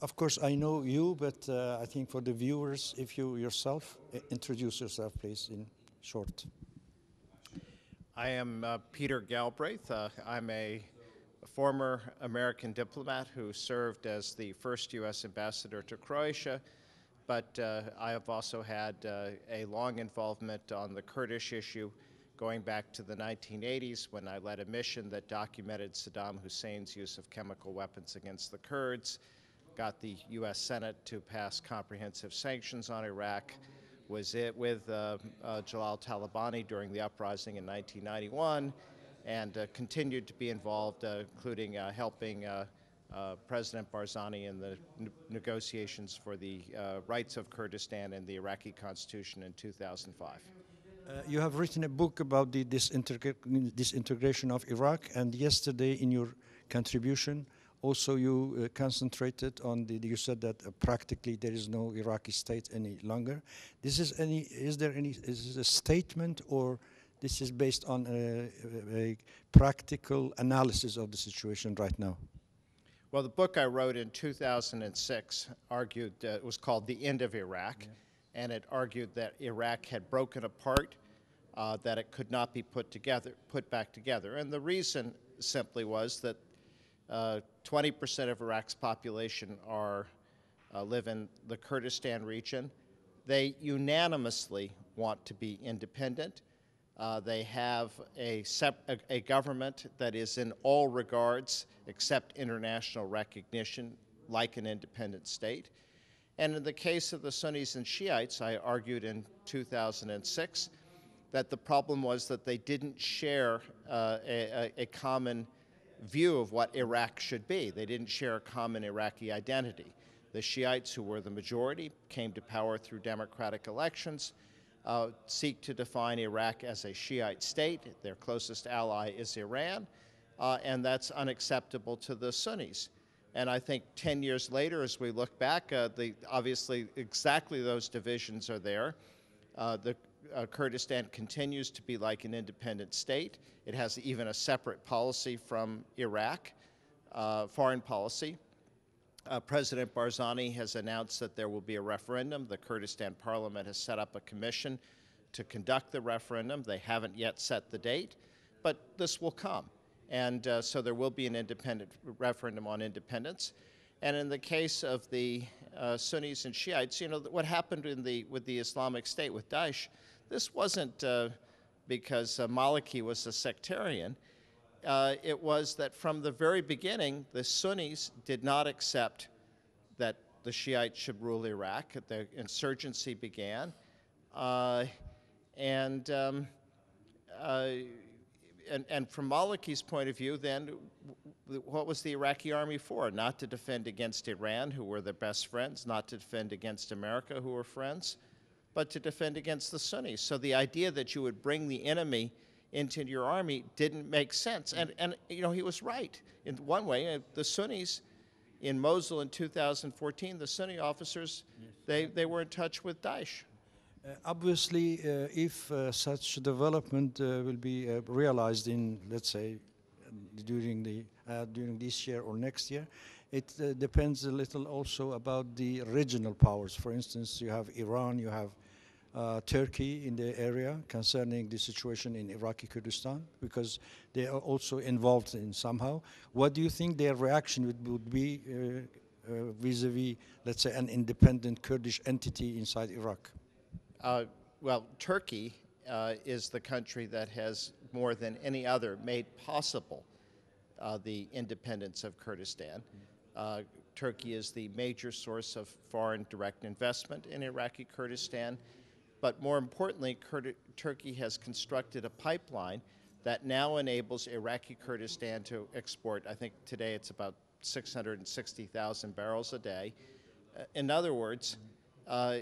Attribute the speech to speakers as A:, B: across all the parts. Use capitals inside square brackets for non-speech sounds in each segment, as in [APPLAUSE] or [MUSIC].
A: of course, I know you, but uh, I think for the viewers, if you yourself introduce yourself, please, in short.
B: I am uh, Peter Galbraith. Uh, I'm a former American diplomat who served as the first U.S. ambassador to Croatia, but uh, I have also had uh, a long involvement on the Kurdish issue going back to the 1980s when I led a mission that documented Saddam Hussein's use of chemical weapons against the Kurds, got the U.S. Senate to pass comprehensive sanctions on Iraq, was it with uh, uh, Jalal Talabani during the uprising in 1991, and uh, continued to be involved, uh, including uh, helping President Barzani in the negotiations for the rights of Kurdistan and the Iraqi constitution in 2005.
A: Uh, you have written a book about the disintegra disintegration of Iraq, and yesterday in your contribution, also you uh, concentrated on the. You said that uh, practically there is no Iraqi state any longer. This is any. Is there any? Is this a statement or? This is based on a, a practical analysis of the situation right now.
B: Well, the book I wrote in 2006 argued uh, it was called "The End of Iraq." Yeah and it argued that Iraq had broken apart, uh, that it could not be put together, put back together. And the reason simply was that 20% uh, of Iraq's population are uh, live in the Kurdistan region. They unanimously want to be independent. Uh, they have a, a, a, government that is in all regards, except international recognition, like an independent state. And in the case of the Sunnis and Shiites, I argued in 2006 that the problem was that they didn't share uh, a, a, common view of what Iraq should be. They didn't share a common Iraqi identity. The Shiites, who were the majority, came to power through democratic elections, uh, seek to define Iraq as a Shiite state. Their closest ally is Iran, uh, and that's unacceptable to the Sunnis. And I think 10 years later, as we look back, uh, the, obviously exactly those divisions are there. Uh, the uh, Kurdistan continues to be like an independent state. It has even a separate policy from Iraq, uh, foreign policy. Uh, President Barzani has announced that there will be a referendum. The Kurdistan parliament has set up a commission to conduct the referendum. They haven't yet set the date, but this will come. And uh, so there will be an independent referendum on independence. And in the case of the uh, Sunnis and Shiites, you know, what happened in the, with the Islamic State, with Daesh, this wasn't uh, because uh, Maliki was a sectarian. Uh, it was that from the very beginning, the Sunnis did not accept that the Shiites should rule Iraq. The insurgency began. Uh, and um, uh, and, and from Maliki's point of view, then, what was the Iraqi army for? Not to defend against Iran, who were their best friends, not to defend against America, who were friends, but to defend against the Sunnis. So the idea that you would bring the enemy into your army didn't make sense. And, and you know, he was right in one way. Uh, the Sunnis in Mosul in 2014, the Sunni officers, they, they were in touch with Daesh.
A: Uh, obviously, uh, if uh, such development will be realized in, let's say, during the during this year or next year, it depends a little also about the regional powers. For instance, you have Iran, you have uh, Turkey in the area concerning the situation in Iraqi Kurdistan because they are also involved in somehow. What do you think their reaction would, would be vis-a-vis, uh, -vis, let's say, an independent Kurdish entity inside Iraq?
B: Uh, well, Turkey uh, is the country that has more than any other made possible uh, the independence of Kurdistan. Uh, Turkey is the major source of foreign direct investment in Iraqi Kurdistan. But more importantly, Turkey has constructed a pipeline that now enables Iraqi Kurdistan to export, I think today it's about 660,000 barrels a day. Uh, in other words, uh,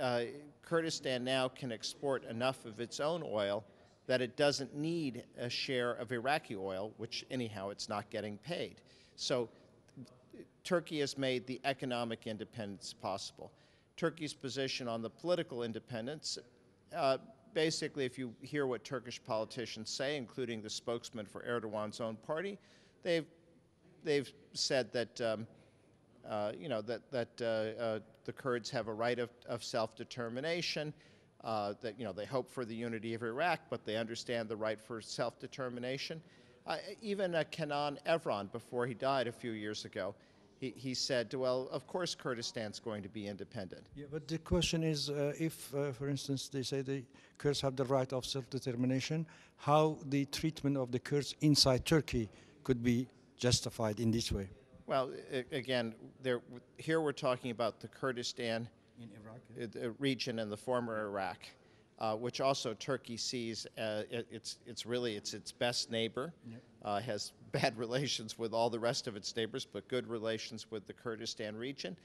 B: uh, Kurdistan now can export enough of its own oil that it doesn't need a share of Iraqi oil, which anyhow it's not getting paid. So Turkey has made the economic independence possible. Turkey's position on the political independence, uh, basically if you hear what Turkish politicians say, including the spokesman for Erdogan's own party, they've, they've said that um, uh, you know, that, that uh, uh, the Kurds have a right of, of self-determination, uh, that, you know, they hope for the unity of Iraq, but they understand the right for self-determination. Even uh, Kenan Evren, before he died a few years ago, he, he said, well, of course Kurdistan's going to be independent.
A: Yeah, but the question is, uh, if, uh, for instance, they say the Kurds have the right of self-determination, how the treatment of the Kurds inside Turkey could be justified in this way?
B: Well, again, there, here we're talking about the Kurdistan
A: In Iraq.
B: uh, the region in the former Iraq, uh, which also Turkey sees uh, it, it's it's really it's its best neighbor, uh, has [LAUGHS] bad relations with all the rest of its neighbors, but good relations with the Kurdistan region.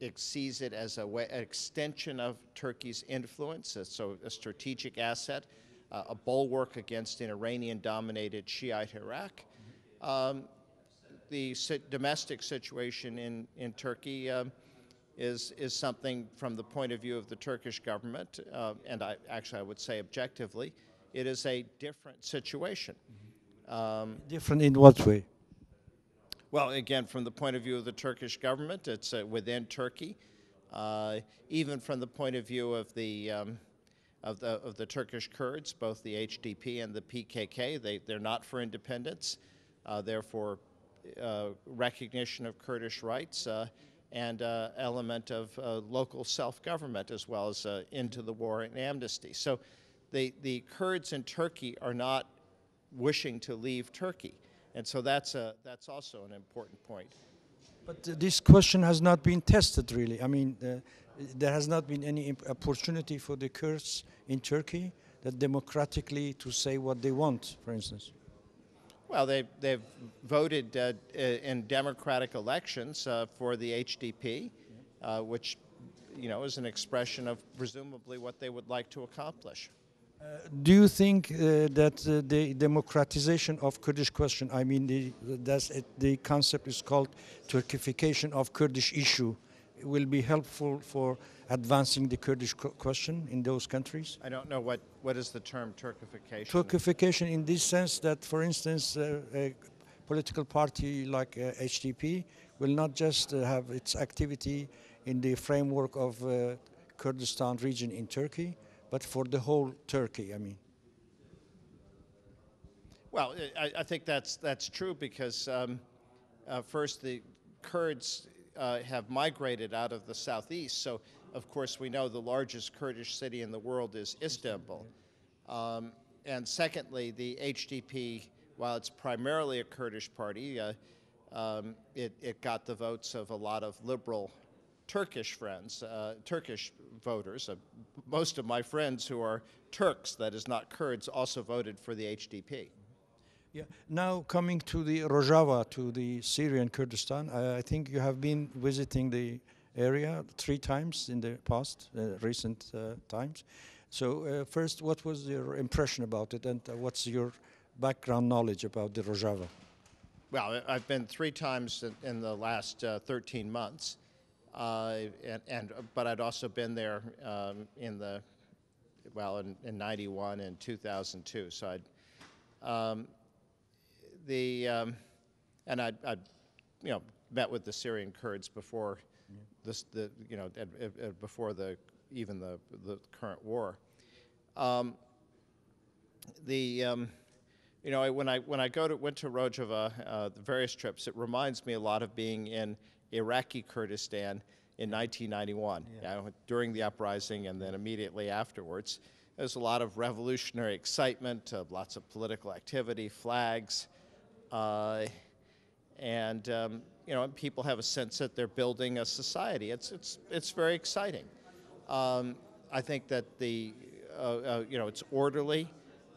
B: It sees it as a way, an extension of Turkey's influence, so a strategic asset, uh, a bulwark against an Iranian-dominated Shiite Iraq. Um, the si- domestic situation in, in Turkey um, is, is something from the point of view of the Turkish government, uh, and I, actually I would say objectively, it is a different situation.
A: Different in what way?
B: Well, again, from the point of view of the Turkish government, it's uh, within Turkey. Uh, even from the point of view of the, um, of the of the Turkish Kurds, both the HDP and the PKK, they they're not for independence. Uh, they're for uh, recognition of Kurdish rights uh, and uh, element of uh, local self-government as well as uh, into the war and amnesty. So, the the Kurds in Turkey are not wishing to leave Turkey. And so that's, a, that's also an important point.
A: But uh, this question has not been tested really. I mean, uh, there has not been any opportunity for the Kurds in Turkey that democratically to say what they want, for instance.
B: Well, they, they've voted uh, in democratic elections uh, for the HDP, uh, which you know, is an expression of presumably what they would like to accomplish.
A: Do you think uh, that uh, the democratization of Kurdish question, I mean, the, that's it, the concept is called Turkification of Kurdish issue, will be helpful for advancing the Kurdish question in those countries?
B: I don't know what, what is the term Turkification.
A: Turkification in this sense that, for instance, uh, a political party like uh, HDP will not just uh, have its activity in the framework of uh, Kurdistan region in Turkey, but for the whole Turkey, I mean.
B: Well, I, I think that's that's true because um, uh, first the Kurds uh, have migrated out of the southeast. So, of course, we know the largest Kurdish city in the world is Istanbul. Um, and secondly, the HDP, while it's primarily a Kurdish party, uh, um, it, it got the votes of a lot of liberal Turkish friends, uh, Turkish voters. Uh, most of my friends who are Turks, that is not Kurds, also voted for the HDP.
A: Yeah. Now coming to the Rojava, to the Syrian Kurdistan, I, I think you have been visiting the area three times in the past, uh, recent uh, times. So uh, first, what was your impression about it, and uh, what's your background knowledge about the Rojava?
B: Well, I've been three times in, in the last uh, 13 months, uh, and, and but I'd also been there um, in the well in, in 91 and 2002. So I'd um, the um, and I'd, I'd you know met with the Syrian Kurds before this the you know at, at- at- before the even the the current war. Um, the um, you know, I- when I when I go to went to Rojava, uh, the various trips, it reminds me a lot of being in Iraqi Kurdistan in 1991, you know, during the uprising and then immediately afterwards. There's a lot of revolutionary excitement, uh, lots of political activity, flags, uh, and um, you know, people have a sense that they're building a society. It's it's it's very exciting. Um, I think that the uh, uh, you know it's orderly.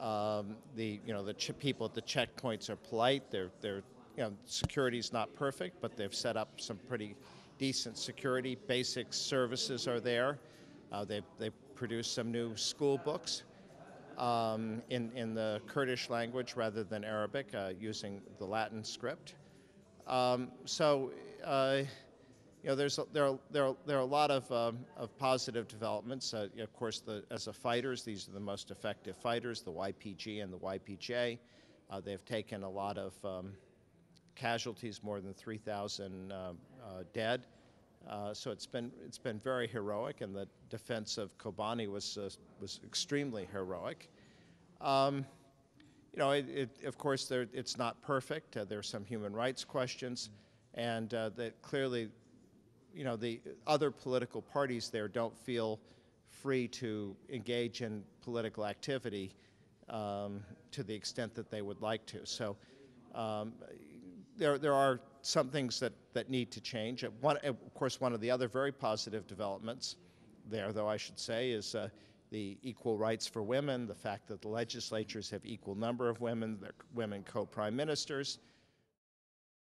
B: Um, the you know the ch- people at the checkpoints are polite. They're they're you know not perfect, but they've set up some pretty decent security. Basic services are there. Uh, they they produced some new school books um, in in the Kurdish language rather than Arabic, uh, using the Latin script. Um, so, uh, you know, there's a, there are, there are, there are a lot of, um, of positive developments. Uh, of course, the, as a fighters, these are the most effective fighters, the YPG and the YPJ. Uh, they've taken a lot of um, casualties, more than 3,000 um, uh, dead. Uh, so it's been it's been very heroic, and the defense of Kobani was uh, was extremely heroic. Um, you know, it, it, of course, there, it's not perfect. Uh, there are some human rights questions, and uh, that clearly, you know, the other political parties there don't feel free to engage in political activity um, to the extent that they would like to. So um, there, there are some things that, that need to change. Uh, One, of course, one of the other very positive developments there, though I should say, is uh, the equal rights for women, the fact that the legislatures have equal number of women, women co-prime ministers,